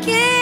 Keep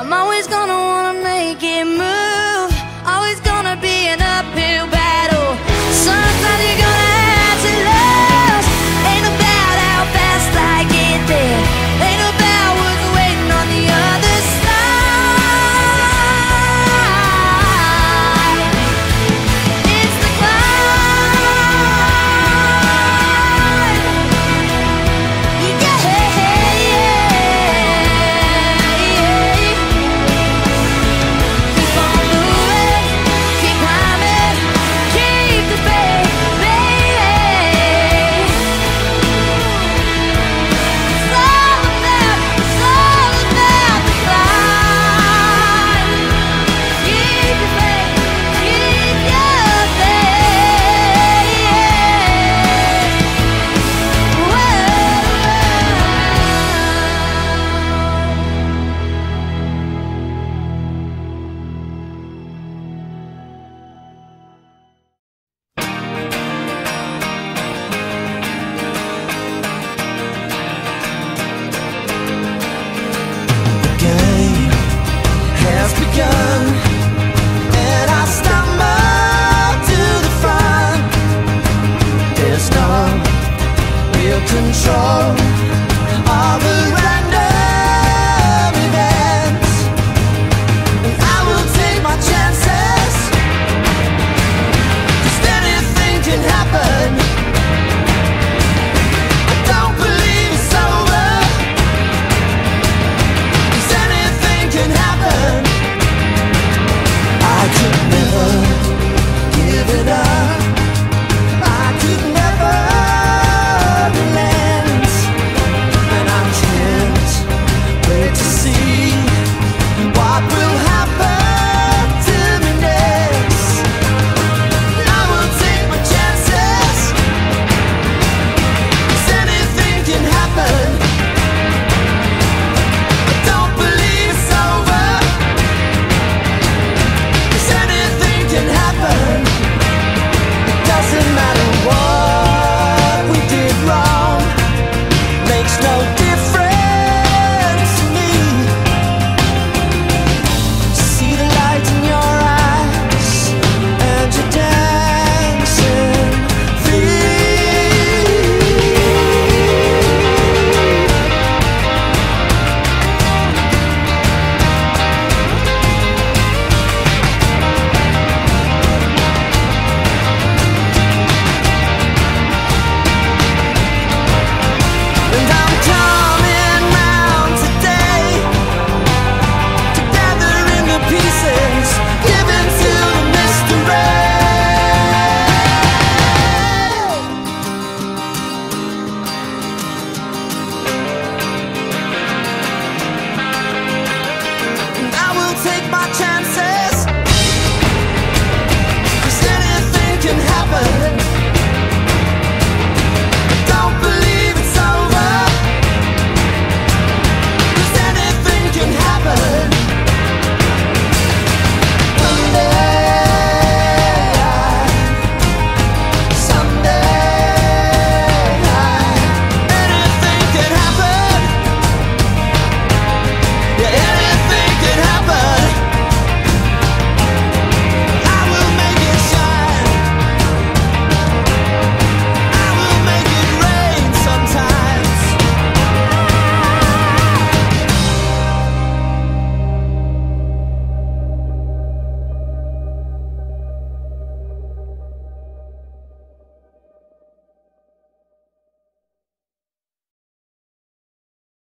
I'm always gonna wanna make it move. control.